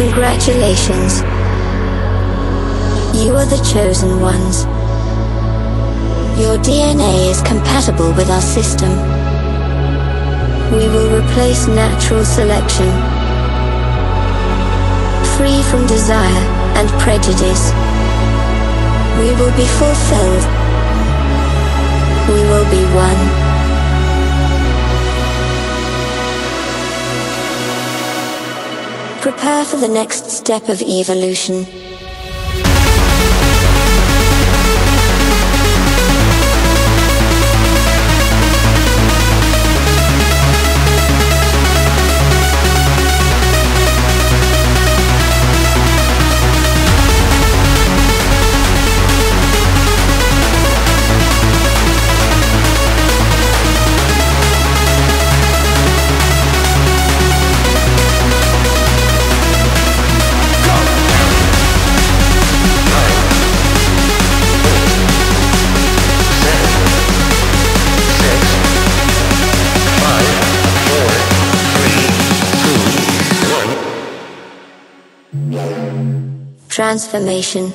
Congratulations. You are the chosen ones. Your DNA is compatible with our system. We will replace natural selection. Free from desire and prejudice. We will be fulfilled. We will be one. Prepare for the next step of evolution. Transformation